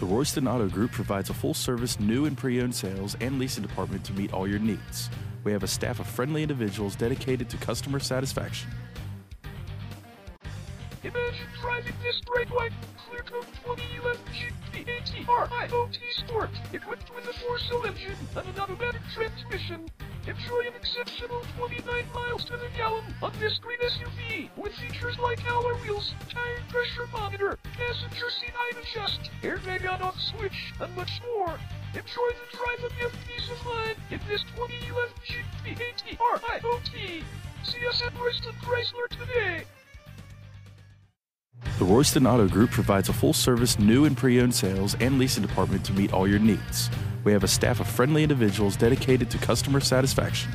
The Royston Auto Group provides a full service new and pre owned sales and leasing department to meet all your needs. We have a staff of friendly individuals dedicated to customer satisfaction. Imagine driving this white clear coat 2011 Jeep Patriot Sport, equipped with a four-cylinder engine and an automatic transmission. Enjoy an exceptional 29 miles to the gallon on this green SUV with features like alloy wheels, tire pressure monitor, passenger seat height adjust, airbag on-off switch, and much more. Enjoy the drive and have peace of mind in this 2011 Jeep Patriot. See us at Royston Chrysler today. The Royston Auto Group provides a full service new and pre owned sales and leasing department to meet all your needs. We have a staff of friendly individuals dedicated to customer satisfaction.